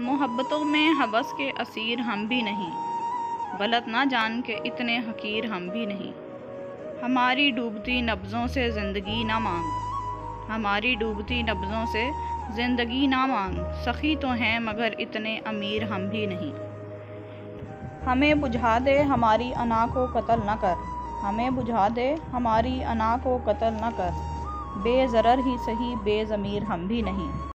मोहब्बतों में हवस के असीर हम भी नहीं। गलत ना जान के इतने हकीर हम भी नहीं। हमारी डूबती नब्ज़ों से ज़िंदगी ना मांग। हमारी डूबती नब्ज़ों से ज़िंदगी ना मांग। सखी तो हैं मगर इतने अमीर हम भी नहीं। हमें बुझा दे हमारी अना को कत्ल न कर। हमें बुझा दे हमारी अना को कत्ल न कर। बेज़र ही सही, बेज़मीर हम भी नहीं।